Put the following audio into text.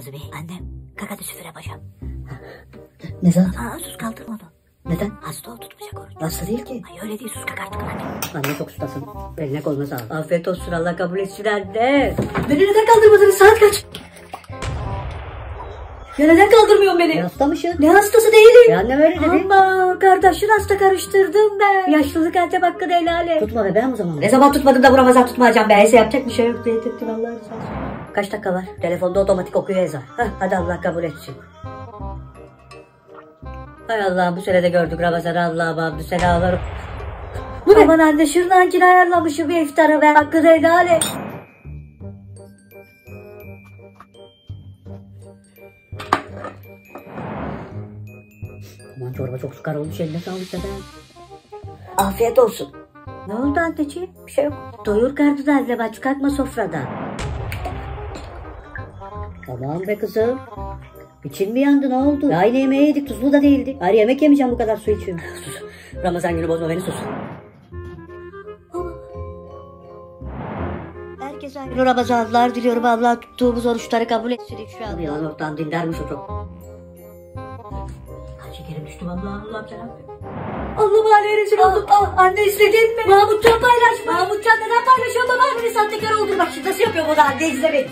Nazmi. Annem. Kalk hadi süfre paşam. Ne zaman? Aa sus kaldırma onu. Neden? Hasta ol tutmayacak oruç. Nasıl değil ki? Ay öyle değil sus kalk artık hadi. Anne çok ustasın. Eline koluna sağlık. Afiyet olsun Allah kabul etsin anne. Beni neden kaldırmadınız saat kaç? Ya neden kaldırmıyorsun beni? Ne hastamışsın? Ne hastası değilim. Ya annem öyle dedi. Ama kardeşin hasta karıştırdım ben. Yaşlılık antep hakkı değil hale. Tutma be ben o zaman. Ne zaman tutmadım da bu Ramazan tutmayacağım be. Ese yapacak bir şey yok. Yedirttin Allah rızası için. Kaç dakika var? Telefonda otomatik okuyor ezan. Hah, hadi Allah kabul etsin. Hay Allah bu sene de gördük Ramazan'ı Allah'ım abdü senaları. Bu Aman anne şırnancını ayarlamışım bir iftara ben. Hakkı değil hale. Aman çorba çok sıkar olmuş eline sağlık dede. Afiyet olsun. Ne oldu anneciğim? Bir şey yok. Doyur karnını anne bak kalkma sofradan. Tamam be kızım. İçin mi yandı ne oldu? Yine yemeği yedik tuzlu da değildi. Hayır yemek yemeyeceğim bu kadar su içiyorum. sus. Ramazan günü bozma beni sus. Herkese hayırlı Ramazanlar diliyorum. Allah tuttuğumuz oruçları kabul etsin inşallah. Yalan ortadan dinlermiş o çok. Kaç şekerim düştü vallahi Allah'ım affet. Allah'ım hale rezil oldum. Ah, anne istedin mi? Mahmutcan paylaş. Mahmutcan neden paylaşıyor? Baba beni sahtekar oldu. Bak şimdi nasıl yapıyor bu da anne izle beni.